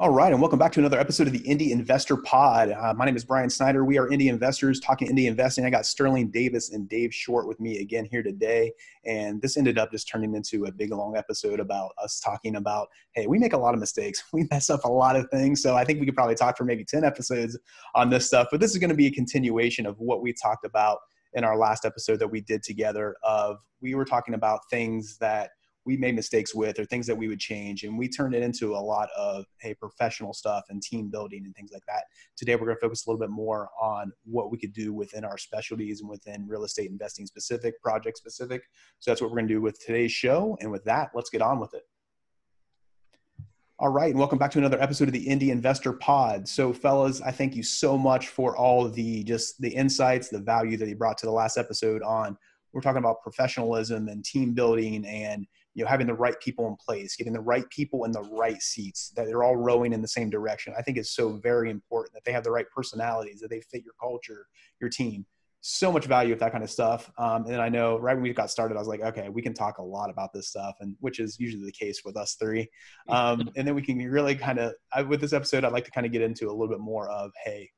All right, and welcome back to another episode of the Indy Investor Pod. Uh, my name is Brian Snider. We are Indy Investors talking Indy investing. I got Sterling Davis and Dave Short with me again here today. And this ended up just turning into a big long episode about us talking about hey, we make a lot of mistakes. We mess up a lot of things. So I think we could probably talk for maybe 10 episodes on this stuff. But this is going to be a continuation of what we talked about in our last episode that we did together of we were talking about things that we made mistakes with or things that we would change and we turned it into a lot of hey professional stuff and team building and things like that today we're going to focus a little bit more on what we could do within our specialties and within real estate investing specific project specific so that's what we're going to do with today's show and with that let's get on with it all right, and welcome back to another episode of the Indy Investor Pod. So, fellas, I thank you so much for all the just the insights, the value that you brought to the last episode on. We're talking about professionalism and team building and you know having the right people in place getting the right people in the right seats that they're all rowing in the same direction i think is so very important that they have the right personalities that they fit your culture your team. So much value with that kind of stuff um, and i know right when we got started i was like okay we can talk a lot about this stuff and which is usually the case with us three um, and then we can really kind of with this episode i'd like to kind of get into a little bit more of hey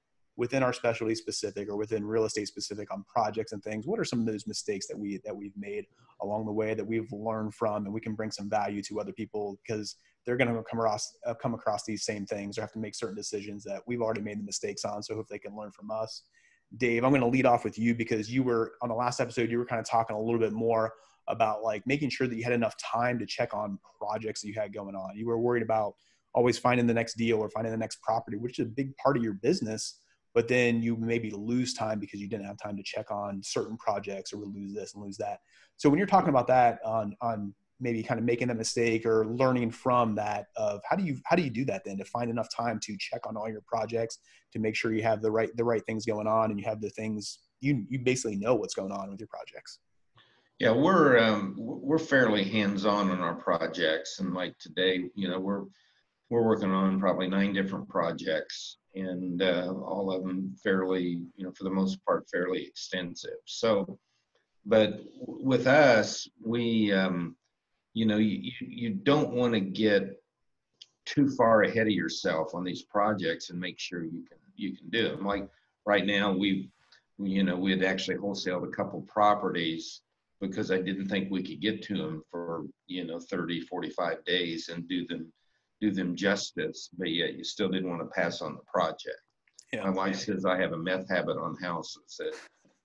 within our specialty specific or within real estate specific on projects and things what are some of those mistakes that we that we've made along the way that we've learned from and we can bring some value to other people? Because they're going to come across uh, come across these same things or have to make certain decisions that we've already made the mistakes on so if they can learn from us. Dave i'm going to lead off with you because you were on the last episode you were kind of talking a little bit more about like making sure that you had enough time to check on projects that you had going on. You were worried about always finding the next deal or finding the next property which is a big part of your business but then you maybe lose time because you didn't have time to check on certain projects or lose this and lose that. So when you're talking about that on on maybe kind of making that mistake or learning from that of how do you how do you do that then to find enough time to check on all your projects to make sure you have the right the right things going on and you have the things you you basically know what's going on with your projects. Yeah, we're um, we're fairly hands-on on our projects, and like today, you know, we're we're working on probably nine different projects, and uh, all of them fairly, you know, for the most part, fairly extensive. So, but with us, we, um, you know, you, you don't want to get too far ahead of yourself on these projects and make sure you can you can do them. Like right now, we've, you know, we had actually wholesaled a couple properties because I didn't think we could get to them for, you know, 30, 45 days and do them do them justice, but yet you still didn't want to pass on the project. Yeah. My wife says I have a meth habit on houses that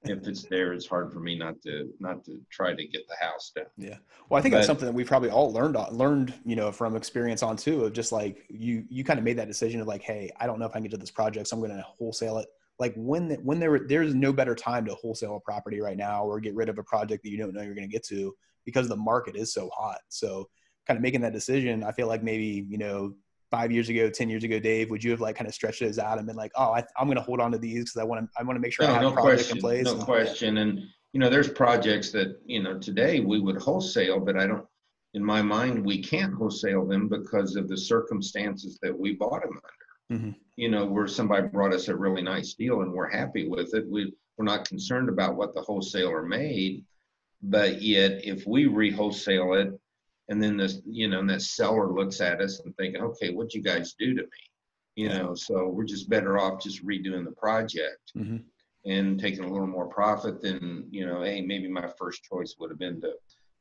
if it's there, it's hard for me not to not to try to get the house done. Yeah. Well, I think but, that's something that we probably all learned learned, you know, from experience on too, of just like you you kind of made that decision of like, hey, I don't know if I can get to this project, so I'm going to wholesale it. Like when when there there's no better time to wholesale a property right now or get rid of a project that you don't know you're going to get to because the market is so hot. So kind of making that decision, I feel like maybe, you know, five years ago, 10 years ago, Dave, would you have like kind of stretched those out and been like, oh, I, am going to hold on to these because I want to, I want to make sure no, I have no a project question, in place. No and, question. Yeah. And, you know, there's projects that, you know, today we would wholesale, but I don't, in my mind, we can't wholesale them because of the circumstances that we bought them under. Mm-hmm. You know, where somebody brought us a really nice deal and we're happy with it. We, we're not concerned about what the wholesaler made, but yet if we re-wholesale it and then this you know and that seller looks at us and thinking okay what'd you guys do to me? You know so we're just better off just redoing the project mm-hmm. and taking a little more profit than you know hey maybe my first choice would have been to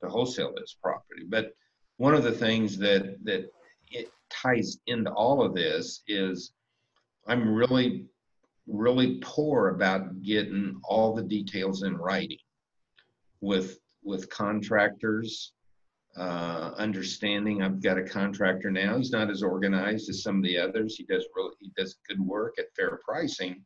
to wholesale this property. But one of the things that that it ties into all of this is i'm really really poor about getting all the details in writing with with contractors uh, understanding. I've got a contractor now. He's not as organized as some of the others. He does really he does good work at fair pricing,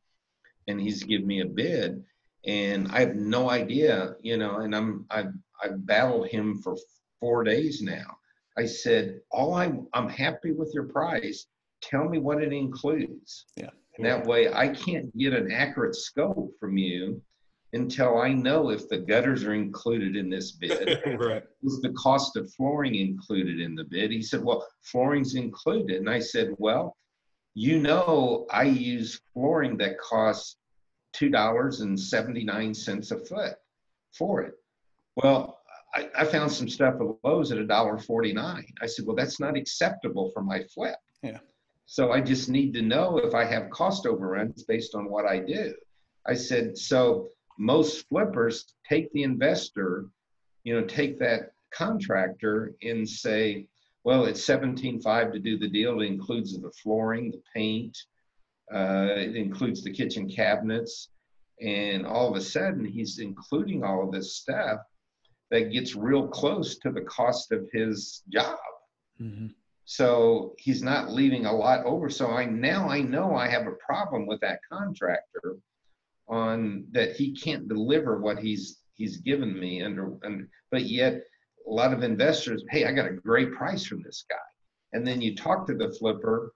and he's given me a bid. And I have no idea, you know. And I'm I've I've battled him for four days now. I said, all I I'm happy with your price. Tell me what it includes. Yeah. And that way I can't get an accurate scope from you until I know if the gutters are included in this bid. right. Is the cost of flooring included in the bid? He said, Well, flooring's included. And I said, Well, you know, I use flooring that costs $2.79 a foot for it. Well, I, I found some stuff at Lowe's at $1.49. I said, Well, that's not acceptable for my flip. Yeah. So I just need to know if I have cost overruns based on what I do. I said, so most flippers take the investor, you know, take that contractor and say, well, it's 17.5 to do the deal. It includes the flooring, the paint, uh, it includes the kitchen cabinets. And all of a sudden, he's including all of this stuff that gets real close to the cost of his job. Mm-hmm. So he's not leaving a lot over. So I now I know I have a problem with that contractor on that he can't deliver what he's he's given me under, under but yet a lot of investors, hey, I got a great price from this guy. And then you talk to the flipper,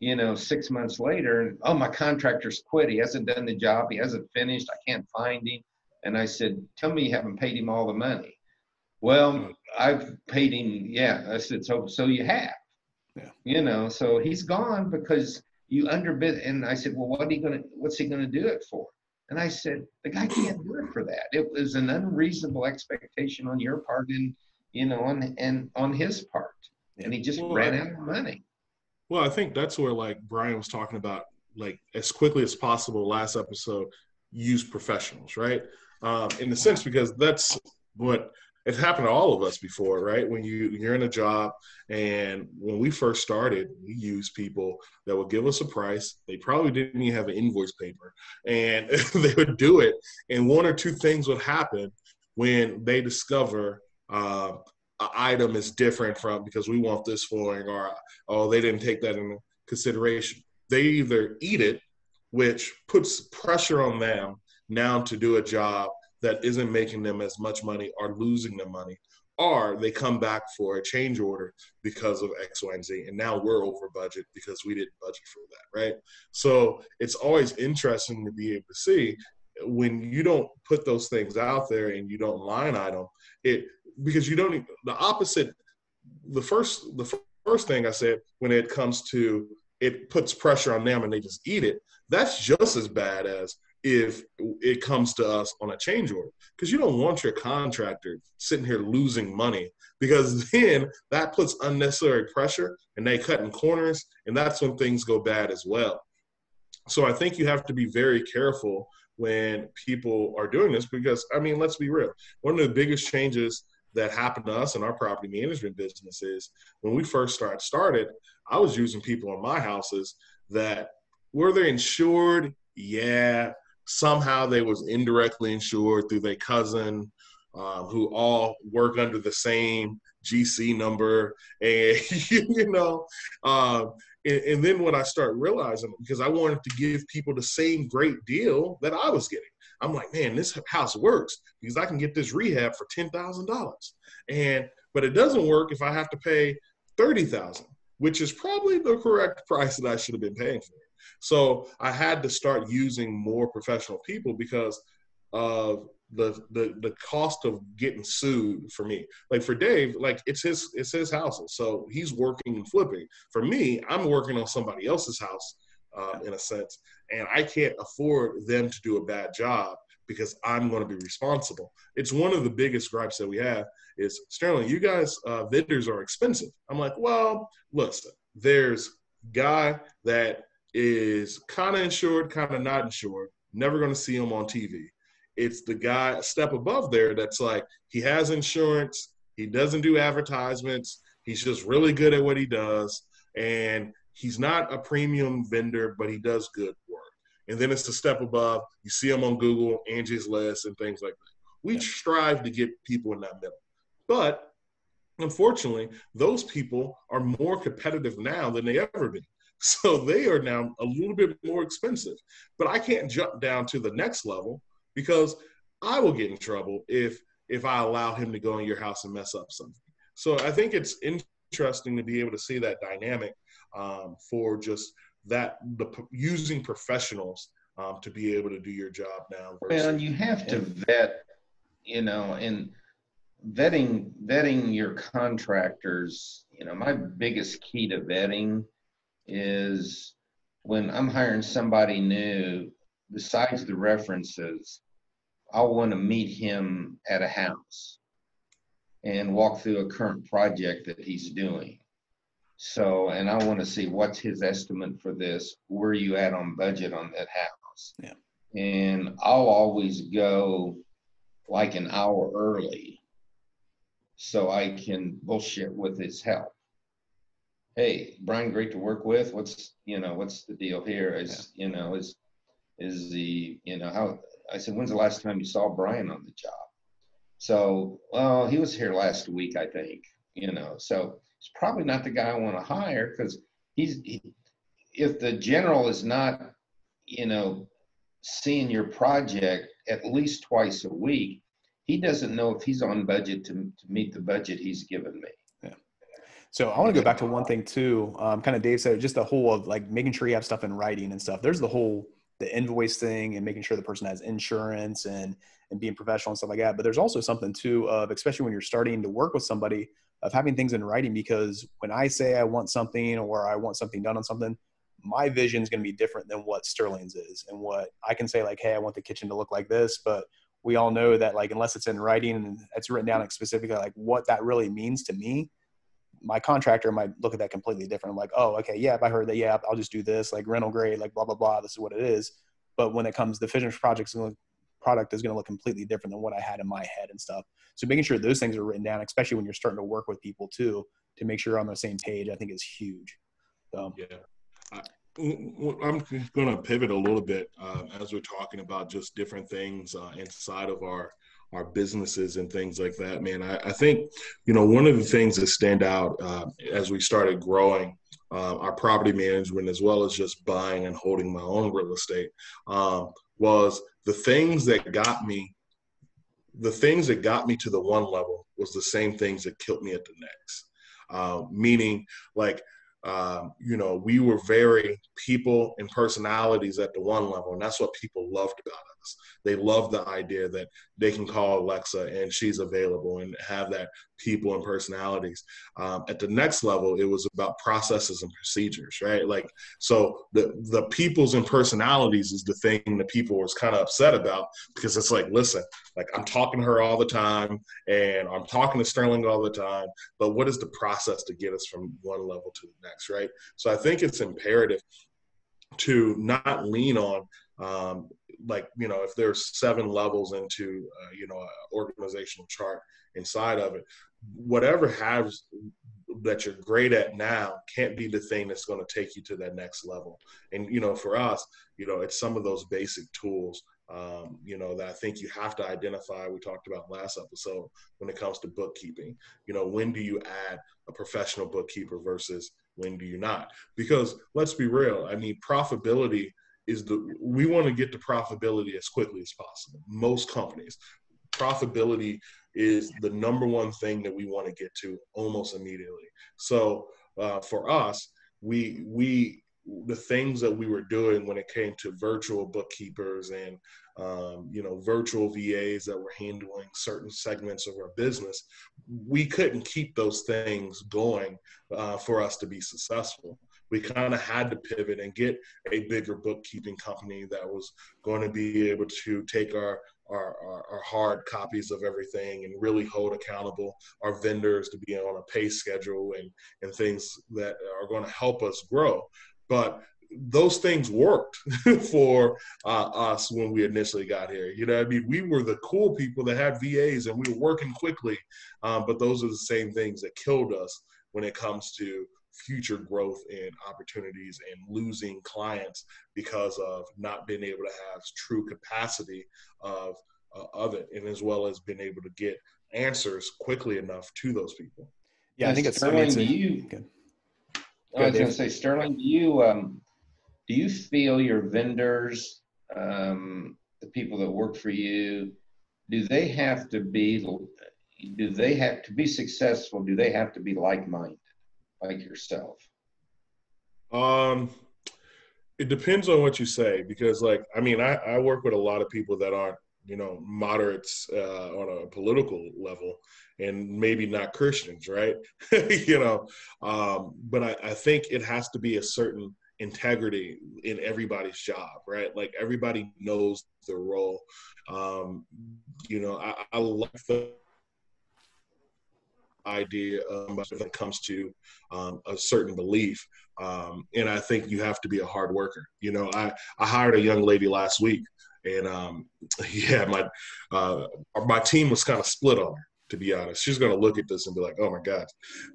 you know, six months later, and oh, my contractor's quit. He hasn't done the job. He hasn't finished. I can't find him. And I said, tell me you haven't paid him all the money. Well, I've paid him. Yeah. I said, so, so you have. Yeah. You know, so he's gone because you underbid. And I said, well, what are you gonna? What's he gonna do it for? And I said, the guy can't do it for that. It was an unreasonable expectation on your part, and you know, on and on his part, and he just well, ran out of money. Well, I think that's where like Brian was talking about, like as quickly as possible. Last episode, use professionals, right? Um, in the sense because that's what it's happened to all of us before, right? When you you're in a job, and when we first started, we used people that would give us a price. They probably didn't even have an invoice paper, and they would do it. And one or two things would happen when they discover uh, an item is different from because we want this flooring, or oh, they didn't take that into consideration. They either eat it, which puts pressure on them now to do a job that isn't making them as much money are losing the money or they come back for a change order because of X, Y, and Z. And now we're over budget because we didn't budget for that, right? So it's always interesting to be able to see when you don't put those things out there and you don't line item it because you don't the opposite the first the first thing i said when it comes to it puts pressure on them and they just eat it that's just as bad as if it comes to us on a change order because you don't want your contractor sitting here losing money because then that puts unnecessary pressure and they cut in corners and that's when things go bad as well. So i think you have to be very careful when people are doing this because i mean let's be real. One of the biggest changes that happened to us in our property management business is when we first started started i was using people in my houses that were they insured? Yeah somehow they was indirectly insured through their cousin um, who all work under the same gc number. And you know um, and, and, then when i start realizing because i wanted to give people the same great deal that i was getting i'm like man this house works because i can get this rehab for $10000 and but it doesn't work if i have to pay 30000 which is probably the correct price that i should have been paying for so I had to start using more professional people because of the the the cost of getting sued for me. Like for Dave, like it's his it's his house, so he's working and flipping. For me, I'm working on somebody else's house uh, in a sense, and I can't afford them to do a bad job because I'm going to be responsible. It's one of the biggest gripes that we have is Sterling. You guys uh, vendors are expensive. I'm like, well, listen. There's guy that is kind of insured, kind of not insured. Never going to see him on TV. It's the guy a step above there that's like he has insurance, he doesn't do advertisements, he's just really good at what he does, and he's not a premium vendor, but he does good work. And then it's the step above. You see him on Google, Angie's List, and things like that. We yeah. strive to get people in that middle. But unfortunately, those people are more competitive now than they ever been. So they are now a little bit more expensive. But I can't jump down to the next level because I will get in trouble if if I allow him to go in your house and mess up something. So I think it's interesting to be able to see that dynamic um, for just that the using professionals um, to be able to do your job now. Versus, well, you have to vet, you know, and vetting vetting your contractors. You know, my biggest key to vetting is when I'm hiring somebody new, besides the references, I want to meet him at a house and walk through a current project that he's doing. So, and I want to see what's his estimate for this. Where are you at on budget on that house? Yeah. And I'll always go like an hour early so I can bullshit with his help. Hey, Brian, great to work with. What's you know, what's the deal here? Is yeah. you know, is is the you know how I said, when's the last time you saw Brian on the job? So, well, he was here last week, I think. You know, so he's probably not the guy I want to hire because he's he, if the general is not, you know, seeing your project at least twice a week, he doesn't know if he's on budget to, to meet the budget he's given me. So I want to go back to one thing too. Um, kind of Dave said, just the whole of like making sure you have stuff in writing and stuff. There's the whole the invoice thing and making sure the person has insurance and and being professional and stuff like that. But there's also something too of especially when you're starting to work with somebody of having things in writing because when I say I want something or I want something done on something, my vision is going to be different than what Sterling's is and what I can say like, hey, I want the kitchen to look like this, but we all know that like unless it's in writing and it's written down like specifically like what that really means to me, my contractor might look at that completely different. I'm like, oh, okay, yeah, I heard that, yeah, I'll just do this, like rental grade, like blah blah blah. This is what it is. But when it comes, the finished project product is going to look completely different than what I had in my head and stuff. So making sure those things are written down, especially when you're starting to work with people too, to make sure you're on the same page, I think is huge. So. Yeah. I, I'm going to pivot a little bit uh, as we're talking about just different things uh, inside of our our businesses and things like that, man. I, I, think, you know, one of the things that stand out uh, as we started growing uh, our property management as well as just buying and holding my own real estate um, was the things that got me the things that got me to the one level was the same things that killed me at the next uh, meaning like um, you know, we were very people and personalities at the one level, and that's what people loved about us. They loved the idea that they can call Alexa and she's available and have that people and personalities. Um, at the next level, it was about processes and procedures, right? Like, so the the peoples and personalities is the thing that people was kind of upset about because it's like, listen, like I'm talking to her all the time and I'm talking to Sterling all the time, but what is the process to get us from one level to the next, right? So I think it's imperative to not lean on um, like you know if there's seven levels into uh, you know an organizational chart inside of it whatever has that you're great at now can't be the thing that's going to take you to that next level. And you know for us you know it's some of those basic tools um, you know that i think you have to identify. We talked about last episode when it comes to bookkeeping. You know when do you add a professional bookkeeper versus when do you not? Because let's be real i mean profitability is the we want to get to profitability as quickly as possible. Most companies, profitability is the number one thing that we want to get to almost immediately. So uh, for us, we we the things that we were doing when it came to virtual bookkeepers and um, you know virtual VAs that were handling certain segments of our business, we couldn't keep those things going uh, for us to be successful we kind of had to pivot and get a bigger bookkeeping company that was going to be able to take our our, hard copies of everything and really hold accountable our vendors to be on a pay schedule and, and things that are going to help us grow. But those things worked for uh, us when we initially got here. You know, I mean, we were the cool people that had VAs and we were working quickly, um, but those are the same things that killed us when it comes to future growth and opportunities and losing clients because of not being able to have true capacity of uh, of it and as well as being able to get answers quickly enough to those people. Yeah i think it's sterling do you good. i was going to say sterling do you um, do you feel your vendors um, the people that work for you do they have to be do they have to be successful? Do they have to be like-minded like yourself? Um, it depends on what you say because, like, I mean, I, I work with a lot of people that aren't, you know, moderates uh, on a political level and maybe not Christians, right? you know, um, but I, I think it has to be a certain integrity in everybody's job, right? Like everybody knows their role. Um, you know, I, I like the idea um, when it comes to um, a certain belief. Um, and I think you have to be a hard worker. You know, I, I hired a young lady last week, and um, yeah, my uh, my team was kind of split on her. To be honest, she's going to look at this and be like, "Oh my God,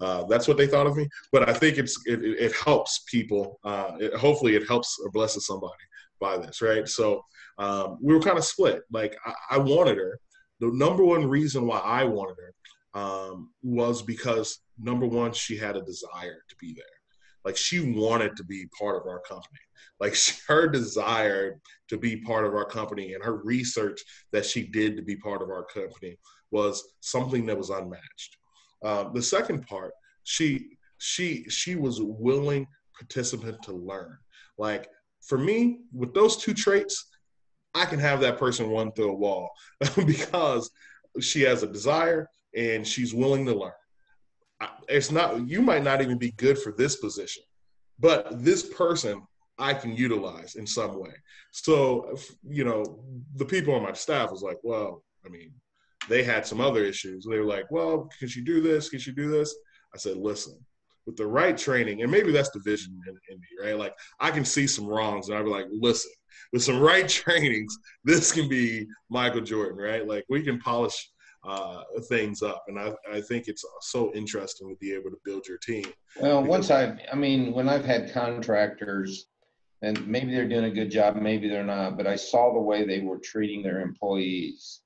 uh, that's what they thought of me." But I think it's it, it helps people. Uh, it, hopefully, it helps or blesses somebody by this, right? So um, we were kind of split. Like I, I wanted her. The number one reason why I wanted her um, was because number one, she had a desire to be there. Like she wanted to be part of our company. Like her desire to be part of our company and her research that she did to be part of our company was something that was unmatched. Um, the second part, she she she was willing participant to learn. Like for me, with those two traits, I can have that person run through a wall because she has a desire and she's willing to learn. It's not, you might not even be good for this position, but this person I can utilize in some way. So, you know, the people on my staff was like, well, I mean, they had some other issues. They were like, well, can she do this? Can she do this? I said, listen, with the right training, and maybe that's the vision in, in me, right? Like I can see some wrongs, and I'd be like, listen, with some right trainings, this can be Michael Jordan, right? Like we can polish uh, things up. And I, I think it's so interesting to be able to build your team. Well, once I, I mean, when I've had contractors, and maybe they're doing a good job, maybe they're not, but I saw the way they were treating their employees.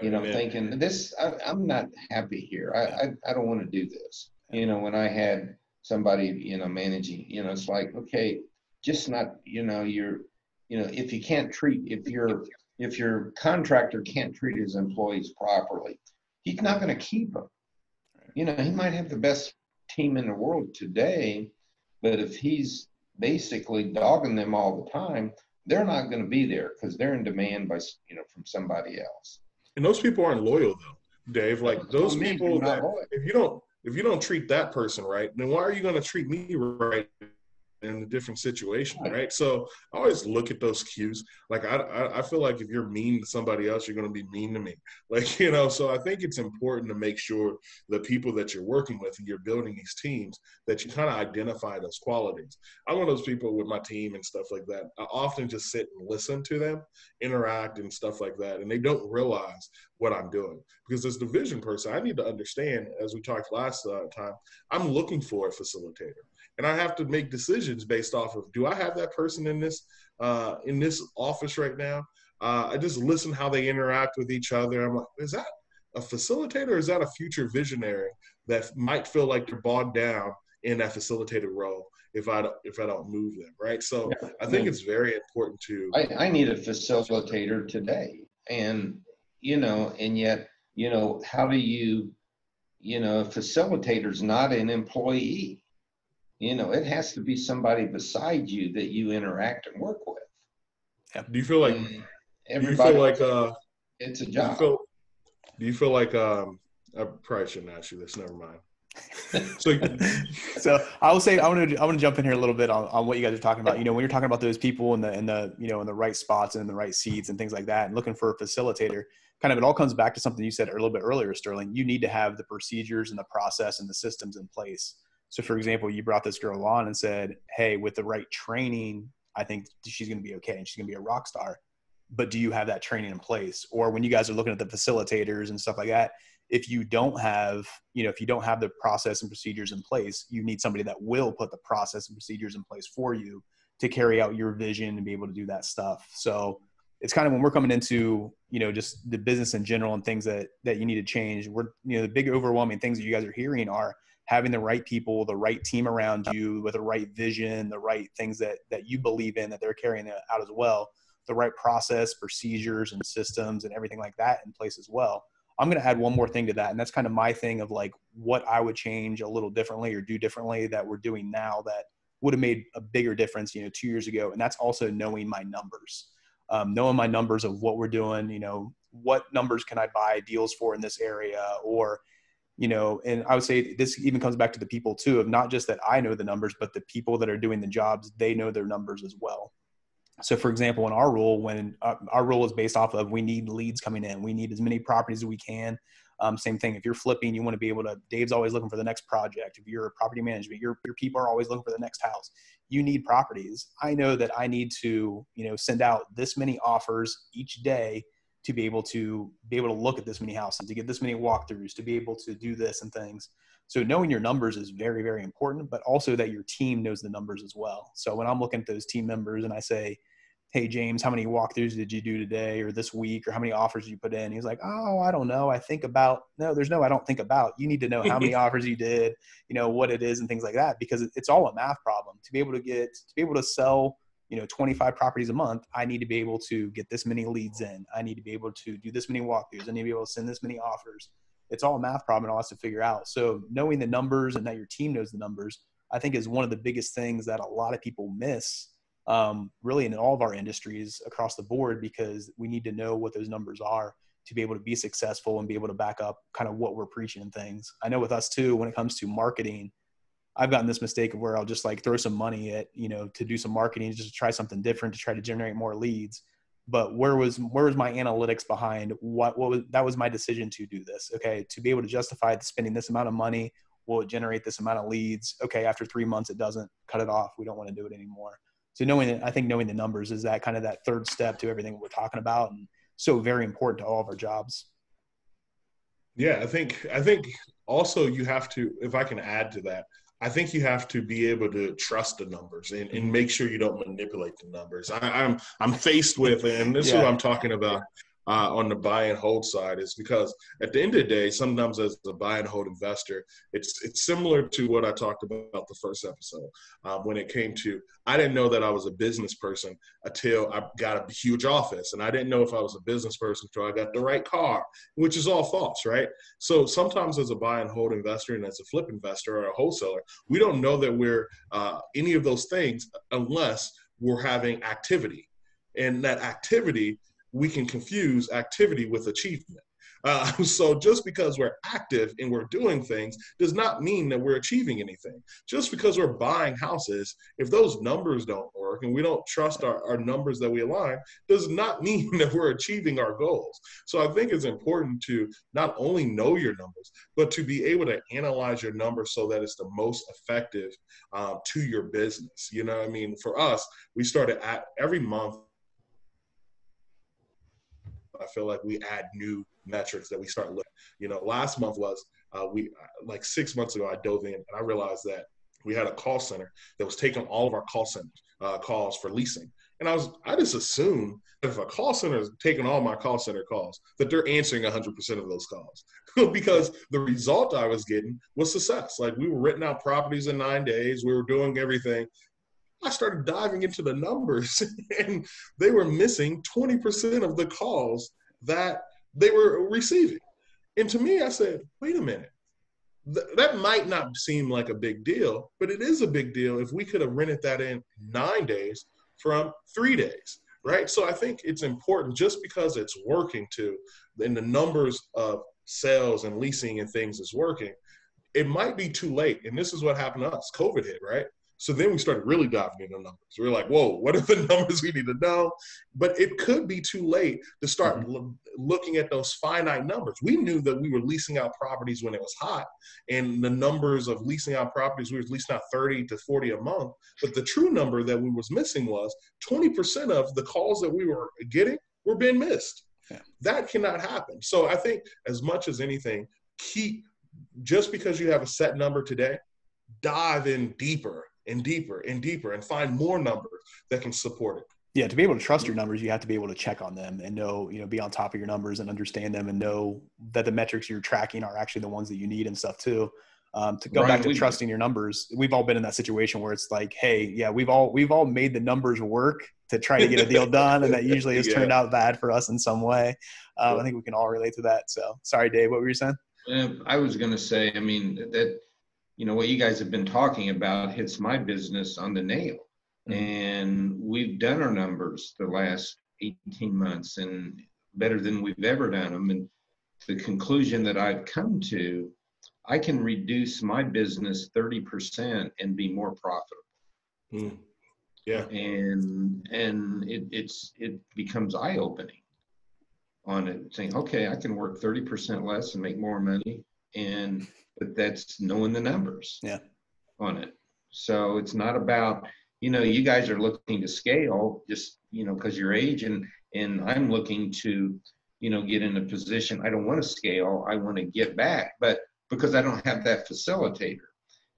You know, Amen. thinking this, I, am not happy here. I, I, I don't want to do this. You know, when I had somebody, you know, managing, you know, it's like, okay, just not, you know, you're, you know, if you can't treat, if you're if your contractor can't treat his employees properly, he's not going to keep them. You know, he might have the best team in the world today, but if he's basically dogging them all the time, they're not going to be there because they're in demand by you know from somebody else. And those people aren't loyal though, Dave. Like those people that if you don't if you don't treat that person right, then why are you going to treat me right in a different situation, right? So I always look at those cues. Like I, I feel like if you're mean to somebody else, you're going to be mean to me. Like you know, so I think it's important to make sure the people that you're working with and you're building these teams that you kind of identify those qualities. I'm one of those people with my team and stuff like that. I often just sit and listen to them, interact and stuff like that, and they don't realize what I'm doing because as the vision person, I need to understand. As we talked last uh, time, I'm looking for a facilitator and I have to make decisions based off of do I have that person in this uh, in this office right now? Uh, I just listen how they interact with each other. I'm like, is that a facilitator or is that a future visionary that might feel like they're bogged down in that facilitated role if I don't, if I don't move them, right? So yeah. I think it's very important to. I, I need a facilitator today, and you know, and yet you know, how do you, you know, a facilitator's not an employee you know, it has to be somebody beside you that you interact and work with. Yeah. Do you feel like and everybody? Do you feel like uh, it's a job. Do you feel, do you feel like um, I probably shouldn't ask you this. Never mind. so, so I will say I want to I want to jump in here a little bit on, on what you guys are talking about. You know, when you're talking about those people in the in the you know in the right spots and in the right seats and things like that, and looking for a facilitator, kind of it all comes back to something you said a little bit earlier, Sterling. You need to have the procedures and the process and the systems in place so, for example, you brought this girl on and said, "Hey, with the right training, I think she's going to be okay and she's going to be a rock star." But do you have that training in place? Or when you guys are looking at the facilitators and stuff like that, if you don't have, you know, if you don't have the process and procedures in place, you need somebody that will put the process and procedures in place for you to carry out your vision and be able to do that stuff. So it's kind of when we're coming into, you know, just the business in general and things that that you need to change. We're, you know, the big overwhelming things that you guys are hearing are having the right people, the right team around you with the right vision, the right things that that you believe in that they're carrying out as well, the right process, procedures, and systems and everything like that in place as well. I'm going to add one more thing to that, and that's kind of my thing of like what I would change a little differently or do differently that we're doing now that would have made a bigger difference, you know, two years ago. And that's also knowing my numbers, um, knowing my numbers of what we're doing. You know, what numbers can I buy deals for in this area, or you know and i would say this even comes back to the people too of not just that i know the numbers but the people that are doing the jobs they know their numbers as well so for example in our rule when uh, our rule is based off of we need leads coming in we need as many properties as we can Um, same thing. If you're flipping, you want to be able to. Dave's always looking for the next project. If you're a property management, your your people are always looking for the next house. You need properties. I know that I need to, you know, send out this many offers each day to be able to be able to look at this many houses, to get this many walkthroughs, to be able to do this and things. So knowing your numbers is very, very important, but also that your team knows the numbers as well. So when I'm looking at those team members and I say, hey james how many walkthroughs did you do today or this week or how many offers did you put in he's like oh i don't know i think about no there's no i don't think about you need to know how many offers you did you know what it is and things like that because it's all a math problem to be able to get to be able to sell you know 25 properties a month i need to be able to get this many leads in. I need to be able to do this many walkthroughs. I need to be able to send this many offers. It's all a math problem. And all has to figure out. So knowing the numbers and that your team knows the numbers i think is one of the biggest things that a lot of people miss um, really in all of our industries across the board because we need to know what those numbers are to be able to be successful and be able to back up kind of what we're preaching and things. I know with us too, when it comes to marketing, I've gotten this mistake of where I'll just like throw some money at, you know, to do some marketing, just to try something different to try to generate more leads. But where was where was my analytics behind what what was that was my decision to do this? Okay, to be able to justify spending this amount of money, will it generate this amount of leads? Okay, after three months it doesn't, cut it off. We don't want to do it anymore. So knowing that, I think knowing the numbers is that kind of that third step to everything we're talking about, and so very important to all of our jobs. Yeah, I think I think also you have to, if I can add to that, I think you have to be able to trust the numbers and, and mm-hmm. make sure you don't manipulate the numbers. I, am I'm, I'm faced with, and this yeah. is what I'm talking about uh, on the buy and hold side is because at the end of the day, sometimes as a buy and hold investor, it's it's similar to what I talked about the first episode um, when it came to I didn't know that I was a business person until I got a huge office, and I didn't know if I was a business person until I got the right car, which is all false, right? So sometimes as a buy and hold investor and as a flip investor or a wholesaler, we don't know that we're uh, any of those things unless we're having activity, and that activity we can confuse activity with achievement. Uh, so just because we're active and we're doing things does not mean that we're achieving anything. Just because we're buying houses, if those numbers don't work and we don't trust our, our numbers that we align, does not mean that we're achieving our goals. So I think it's important to not only know your numbers, but to be able to analyze your numbers so that it's the most effective uh, to your business. You know what I mean? For us, we started at every month I feel like we add new metrics that we start looking. You know, last month was uh, we like six months ago I dove in and I realized that we had a call center that was taking all of our call center uh, calls for leasing. And I was I just assumed that if a call center is taking all my call center calls, that they're answering 100% of those calls because the result I was getting was success. Like we were renting out properties in nine days, we were doing everything. I started diving into the numbers and they were missing 20% of the calls that they were receiving. And to me, I said, wait a minute. Th- that might not seem like a big deal, but it is a big deal if we could have rented that in nine days from three days, right? So I think it's important just because it's working to, and the numbers of sales and leasing and things is working, it might be too late. And this is what happened to us. COVID hit, right? So then we started really diving into numbers. We are like, whoa, what are the numbers we need to know? But it could be too late to start mm-hmm. lo- looking at those finite numbers. We knew that we were leasing out properties when it was hot, and the numbers of leasing out properties, we were leasing out 30 to 40 a month. But the true number that we was missing was 20% of the calls that we were getting were being missed. Yeah. That cannot happen. So I think as much as anything, keep just because you have a set number today, dive in deeper and deeper and deeper and find more numbers that can support it. Yeah, to be able to trust your numbers, you have to be able to check on them and know, you know, be on top of your numbers and understand them and know that the metrics you're tracking are actually the ones that you need and stuff too. Um, to go back to trusting your numbers, we've all been in that situation where it's like, hey, yeah, we've all we've all made the numbers work to try to get a deal done, and that usually has yeah. turned out bad for us in some way. Um, I think we can all relate to that. So, sorry, Dave, what were you saying? I was going to say, I mean that you know what you guys have been talking about hits my business on the nail mm-hmm. and we've done our numbers the last 18 months and better than we've ever done them and the conclusion that i've come to i can reduce my business 30% and be more profitable mm. yeah and and it, it's it becomes eye-opening on it, saying, okay, I can work 30% less and make more money. And, but that's knowing the numbers yeah. on it. So it's not about, you know, you guys are looking to scale just, you know, because your age and, and I'm looking to, you know, get in a position. I don't want to scale. I want to get back, but because I don't have that facilitator.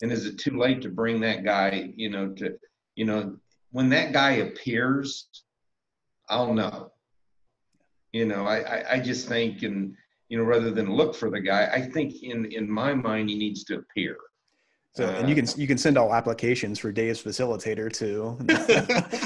And is it too late to bring that guy, you know, to, you know, when that guy appears, I'll know. You know, I, I, I just think, and, you know, rather than look for the guy, I think in, in my mind, he needs to appear. So, and you can you can send all applications for Dave's facilitator too.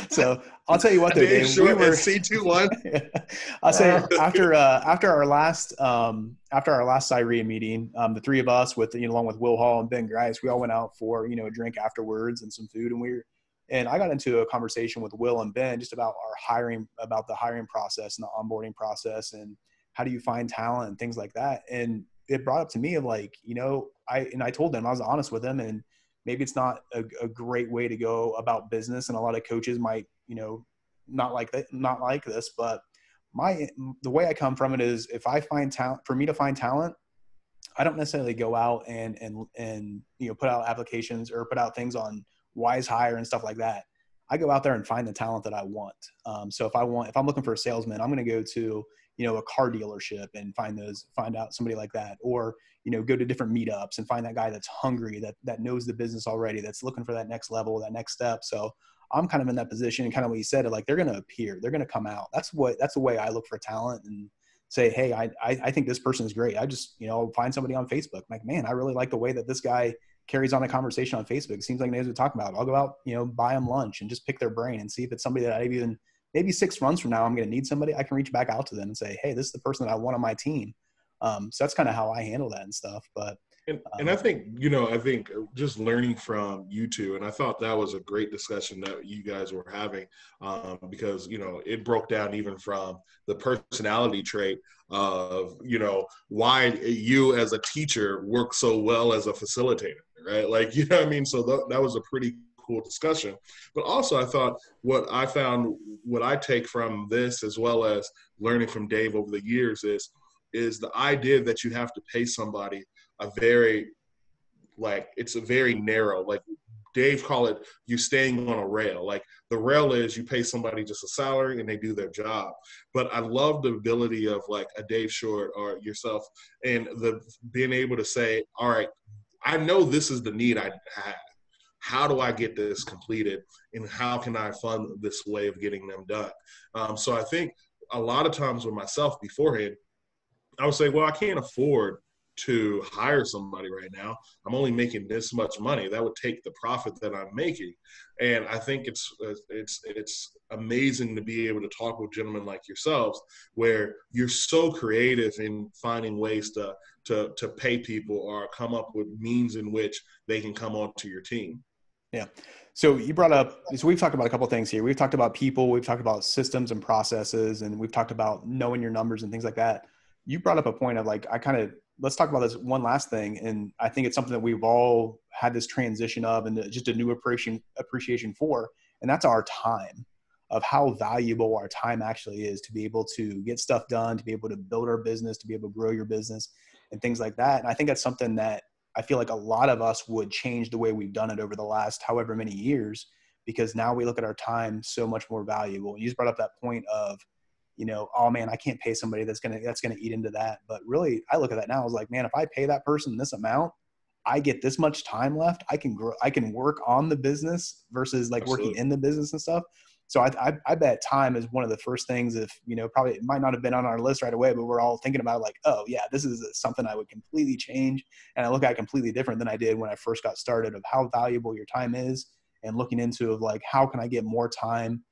so I'll tell you what, though, Dave, Dave we were C two one. I'll say after uh, after our last um, after our last CIREIA meeting, um, the three of us with you know along with Will Hall and Ben Grice, we all went out for you know a drink afterwards and some food, and we were, and I got into a conversation with Will and Ben just about our hiring, about the hiring process and the onboarding process, and how do you find talent and things like that, and it brought up to me of like you know I and I told them I was honest with them, and maybe it's not a, a great way to go about business, and a lot of coaches might you know not like that, not like this, but my the way I come from it is if I find talent for me to find talent, I don't necessarily go out and and and you know put out applications or put out things on WizeHire and stuff like that. I go out there and find the talent that I want. Um, so if I want, if I'm looking for a salesman, I'm going to go to you know a car dealership and find those find out somebody like that or you know go to different meetups and find that guy that's hungry that that knows the business already that's looking for that next level that next step. So i'm kind of in that position and kind of what you said like they're going to appear they're going to come out. That's what that's the way i look for talent and say hey I, I i think this person is great. I just you know find somebody on facebook. I'm like man i really like the way that this guy carries on a conversation on facebook it seems like he knows what to talk about. I'll go out you know buy them lunch and just pick their brain and see if it's somebody that i even maybe six months from now I'm going to need somebody, I can reach back out to them and say, hey, this is the person that I want on my team. Um, so that's kind of how I handle that and stuff. But and, um, and I think you know I think just learning from you two, and I thought that was a great discussion that you guys were having um, because you know it broke down even from the personality trait of you know why you as a teacher work so well as a facilitator, right? Like you know I mean. So th- that was a pretty cool discussion. But also, I thought what I found, what I take from this, as well as learning from Dave over the years, is is the idea that you have to pay somebody a very like it's a very narrow like Dave call it you staying on a rail. Like the rail is you pay somebody just a salary and they do their job. But I love the ability of like a Dave Short or yourself and the being able to say, all right, I know this is the need I have how do I get this completed and how can I fund this way of getting them done? Um, so I think a lot of times with myself beforehand, I would say, well, I can't afford to hire somebody right now. I'm only making this much money. That would take the profit that I'm making. And I think it's it's it's amazing to be able to talk with gentlemen like yourselves, where you're so creative in finding ways to to to pay people or come up with means in which they can come onto your team. Yeah. So you brought up, so we've talked about a couple things here. We've talked about people, we've talked about systems and processes, and we've talked about knowing your numbers and things like that. You brought up a point of like, I kind of, let's talk about this one last thing. And I think it's something that we've all had this transition of and just a new appreciation, appreciation for, and that's our time of how valuable our time actually is to be able to get stuff done, to be able to build our business, to be able to grow your business and things like that. And I think that's something that I feel like a lot of us would change the way we've done it over the last however many years because now we look at our time so much more valuable. You just brought up that point of, you know, oh man, I can't pay somebody that's gonna that's gonna eat into that. But really, I look at that now. I was like, man, if I pay that person this amount, I get this much time left. I can grow. I can work on the business versus like Absolutely. working in the business and stuff. So I, I, I, bet time is one of the first things. If you know, probably it might not have been on our list right away, but we're all thinking about like, oh yeah, this is something I would completely change, and I look at it completely different than I did when I first got started. Of how valuable your time is, and looking into of like how can I get more time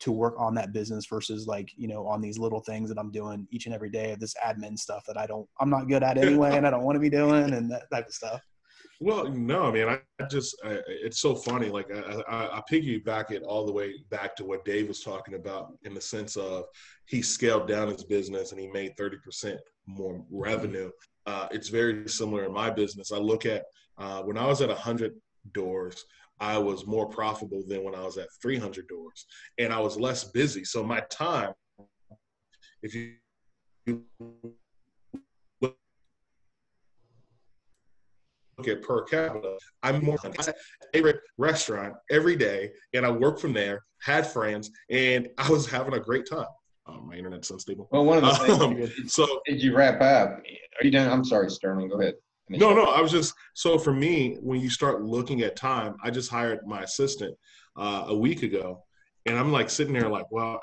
to work on that business versus like you know on these little things that I'm doing each and every day of this admin stuff that I don't I'm not good at anyway, and I don't want to be doing and that type of stuff. Well, no, I mean, I just I, it's so funny. Like I, I, I piggyback it all the way back to what Dave was talking about in the sense of he scaled down his business and he made thirty percent more revenue. Uh, it's very similar in my business. I look at uh, when I was at hundred doors, I was more profitable than when I was at three hundred doors, and I was less busy. So my time, if you at per capita, I'm more favorite restaurant every day, and I work from there. Had friends, and I was having a great time. Oh, my internet's unstable. Well, one of the things. Um, so did you wrap up? Are you done? I'm sorry, Sterling. Go ahead. No, no. I was just so for me when you start looking at time. I just hired my assistant uh, a week ago, and I'm like sitting there like, well,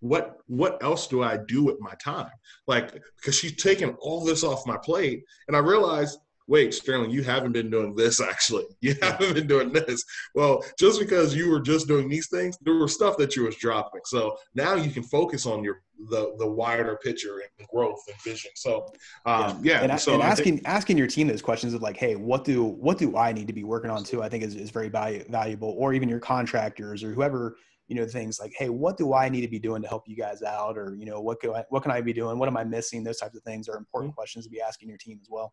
what what else do I do with my time? Like because she's taking all this off my plate, and I realized wait, Sterling, you haven't been doing this actually. You haven't been doing this. Well, just because you were just doing these things, there were stuff that you was dropping. So now you can focus on your the the wider picture and growth and vision. So um, yeah, yeah. And, so and asking think, asking your team those questions of like, hey, what do what do I need to be working on too? I think is, is very value, valuable. Or even your contractors or whoever you know things like hey what do i need to be doing to help you guys out or you know what can I, what can i be doing what am i missing those types of things are important mm-hmm. questions to be asking your team as well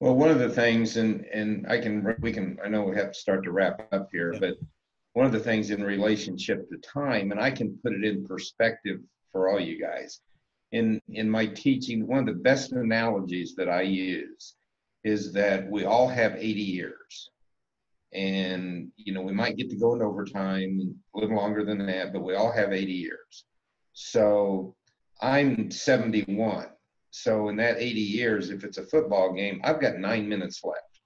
well, one of the things, and and I can we can I know we have to start to wrap up here, yeah. but one of the things in relationship to time, and I can put it in perspective for all you guys. In in my teaching, one of the best analogies that I use is that we all have 80 years. And you know, we might get to go into overtime and live longer than that, but we all have 80 years. So I'm 71 so in that 80 years, if it's a football game, I've got nine minutes left.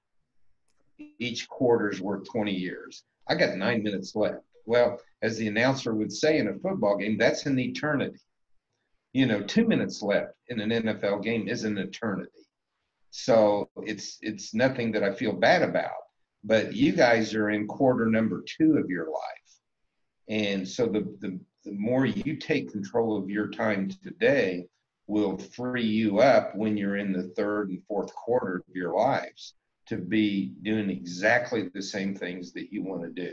Each quarter's worth 20 years. I got nine minutes left. Well, as the announcer would say in a football game, that's an eternity. You know, two minutes left in an NFL game is an eternity. So it's it's nothing that I feel bad about. But you guys are in quarter number two of your life. And so the, the, the more you take control of your time today, will free you up when you're in the third and fourth quarter of your lives to be doing exactly the same things that you want to do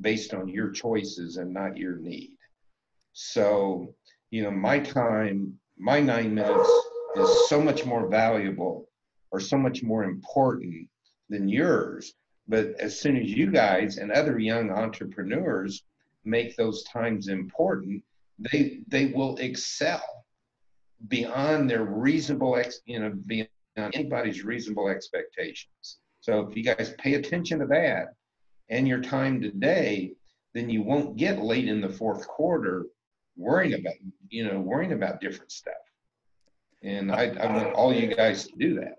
based on your choices and not your need. So, you know, my time, my nine minutes is so much more valuable or so much more important than yours. But as soon as you guys and other young entrepreneurs make those times important, they they will excel beyond their reasonable, ex, you know, beyond anybody's reasonable expectations. So if you guys pay attention to that and your time today, then you won't get late in the fourth quarter worrying about, you know, worrying about different stuff. And I, I want all you guys to do that.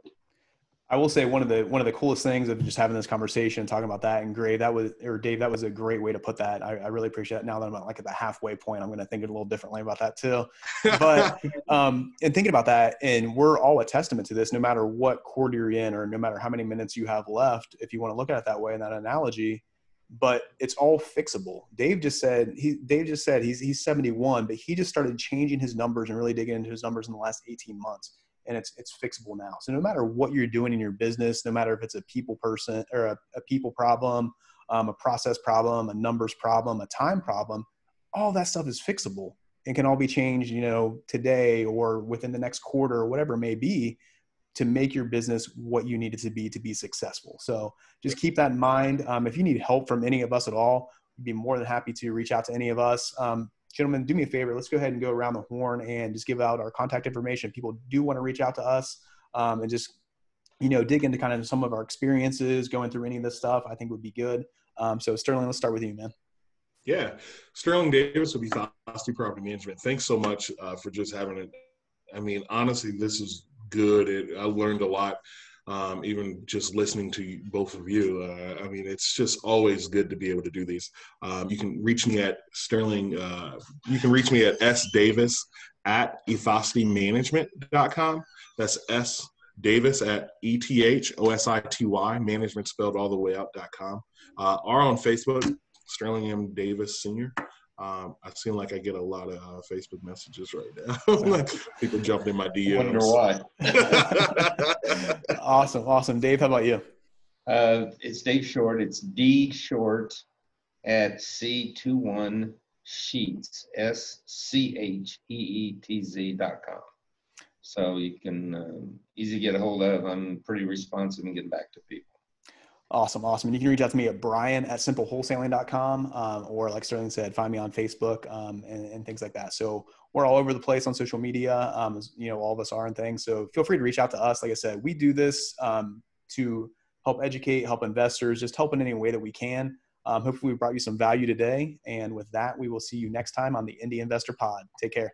I will say one of the one of the coolest things of just having this conversation, talking about that, and Gray, that was or Dave, that was a great way to put that. I, I really appreciate it. Now that I'm like at the halfway point, I'm going to think a little differently about that too. But um, and thinking about that, and we're all a testament to this. No matter what quarter you're in, or no matter how many minutes you have left, if you want to look at it that way in that analogy, but it's all fixable. Dave just said he Dave just said he's he's 71, but he just started changing his numbers and really digging into his numbers in the last 18 months and it's it's fixable now. So no matter what you're doing in your business, no matter if it's a people person or a, a people problem, um, a process problem, a numbers problem, a time problem, all that stuff is fixable and can all be changed, you know, today or within the next quarter or whatever it may be to make your business what you need it to be to be successful. So just keep that in mind. Um, if you need help from any of us at all, be more than happy to reach out to any of us. Um, gentlemen, do me a favor. Let's go ahead and go around the horn and just give out our contact information. People do want to reach out to us um, and just, you know, dig into kind of some of our experiences going through any of this stuff. I think would be good. Um, so Sterling, let's start with you, man. Yeah, Sterling Davis will with Ethosity Property Management. Thanks so much uh, for just having it. I mean, honestly, this is good. It, I learned a lot um, even just listening to both of you. Uh, I mean, it's just always good to be able to do these. Um, you can reach me at Sterling, uh, you can reach me at S Davis at ethositymanagement.com. That's S Davis at E T H O S I T Y, management spelled all the way out.com. Uh, or on Facebook, Sterling M. Davis Sr. Um, I seem like I get a lot of uh, Facebook messages right now. like people jumping in my DMs. Wonder why. awesome, awesome. Dave, how about you? Uh, it's Dave Short. It's D Short at C21 Scheetz, S C H E E T Z dot com. So you can um, easy get a hold of. I'm pretty responsive and getting back to people. Awesome, awesome. And you can reach out to me at brian at simplewholesaling.com um, or like Sterling said, find me on Facebook um, and, and, things like that. So we're all over the place on social media. Um, you know, all of us are and things. So feel free to reach out to us. Like I said, we do this um, to help educate, help investors, just help in any way that we can. Um, hopefully we brought you some value today. And with that, we will see you next time on the Indy Investor Pod. Take care.